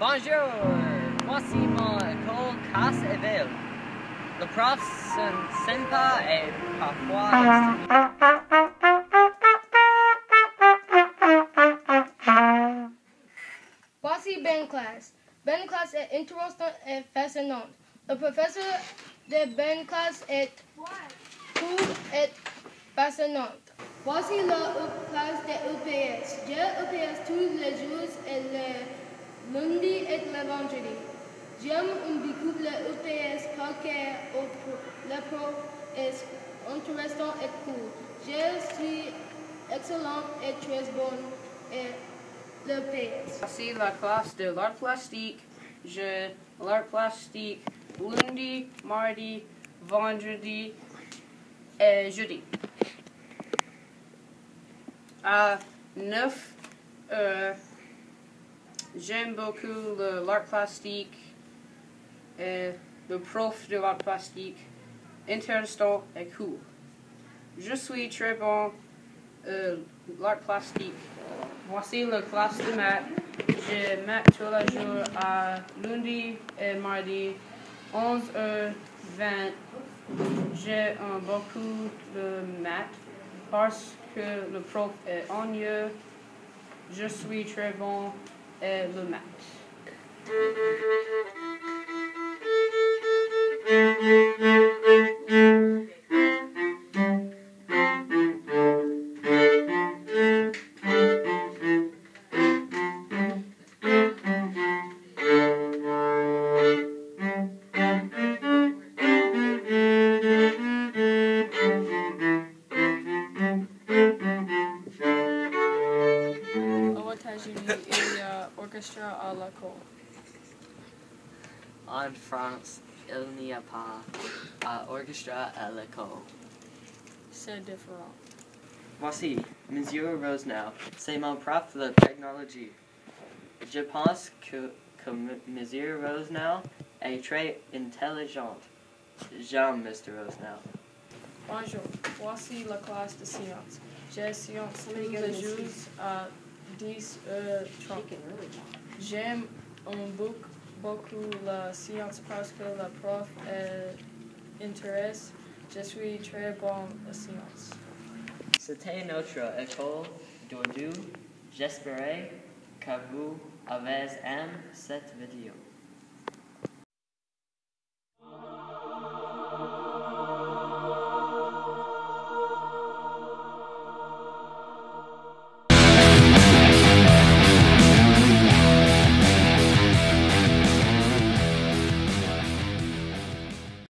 Bonjour, voici mon école casse et ville. Le prof sont sympa et parfois Voici Ben Classe. Ben Classe est intéressant et fascinant. Le professeur de Ben Classe est cool et fascinant. Voici la classe de UPS. J'ai UPS tous les jours et le lundi et le vendredi. J'aime beaucoup le UPS parce que le prof est intéressant et cool. Je suis excellent et très bon et le PS. Voici la classe de l'art plastique. Je l'art plastique lundi, mardi, vendredi et jeudi. À 9 heures, j'aime beaucoup l'art plastique et le prof de l'art plastique intéressant et cool. Je suis très bon euh, l'art plastique. Voici la classe de maths. Je maths tous les jours à lundi et mardi, 11h20. J'ai beaucoup de maths parce que le prof est ennuyeux. Je suis très bon 呃，动漫。A à la cour. En France, il n'y a pas d'orchestre à l'école. C'est différent. Voici, Monsieur Rosenau, c'est mon prof de technologie. Je pense que, que M- Monsieur Rosenau est très intelligent. J'aime Mr. Rosenau. Bonjour, voici la classe de sciences. J'ai sciences tous les jours à 10h30. J'aime un book, beaucoup la science parce que le prof est intéressant. Je suis très bon en science. C'était notre école d'aujourd'hui. J'espérais que vous avez aimé cette vidéo.